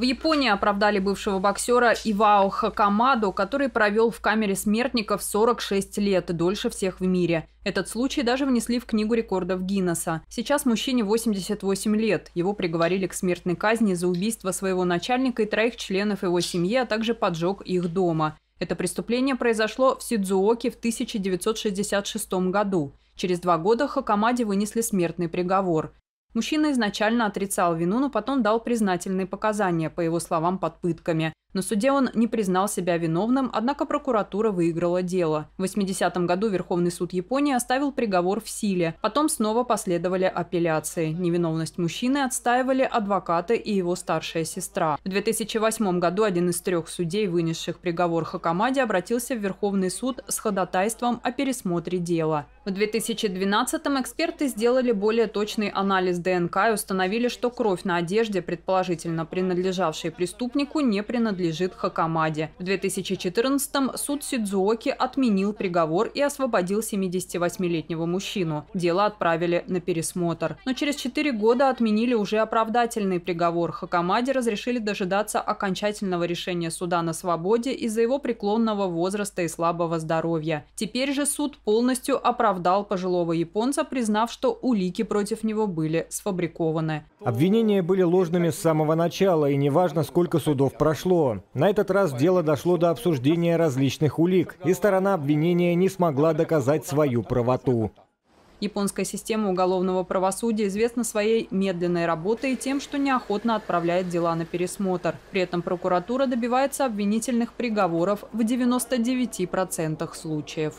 В Японии оправдали бывшего боксера Ивао Хакамаду, который провел в камере смертников 46 лет, дольше всех в мире. Этот случай даже внесли в Книгу рекордов Гиннесса. Сейчас мужчине 88 лет. Его приговорили к смертной казни за убийство своего начальника и троих членов его семьи, а также поджог их дома. Это преступление произошло в Сидзуоке в 1966 году. Через два года Хакамаде вынесли смертный приговор. Мужчина изначально отрицал вину, но потом дал признательные показания, по его словам, под пытками. На суде он не признал себя виновным, однако прокуратура выиграла дело. В 80-м году Верховный суд Японии оставил приговор в силе. Потом снова последовали апелляции. Невиновность мужчины отстаивали адвокаты и его старшая сестра. В 2008 году один из трех судей, вынесших приговор Хакамаде, обратился в Верховный суд с ходатайством о пересмотре дела. В 2012-м эксперты сделали более точный анализ ДНК и установили, что кровь на одежде, предположительно принадлежавшей преступнику, не принадлежит принадлежит Хакамаде. В 2014-м суд Сидзуоки отменил приговор и освободил 78-летнего мужчину. Дело отправили на пересмотр. Но через 4 года отменили уже оправдательный приговор. Хакамаде разрешили дожидаться окончательного решения суда на свободе из-за его преклонного возраста и слабого здоровья. Теперь же суд полностью оправдал пожилого японца, признав, что улики против него были сфабрикованы. Обвинения были ложными с самого начала, и неважно, сколько судов прошло. На этот раз дело дошло до обсуждения различных улик, и сторона обвинения не смогла доказать свою правоту. Японская система уголовного правосудия известна своей медленной работой и тем, что неохотно отправляет дела на пересмотр. При этом прокуратура добивается обвинительных приговоров в 99% случаев.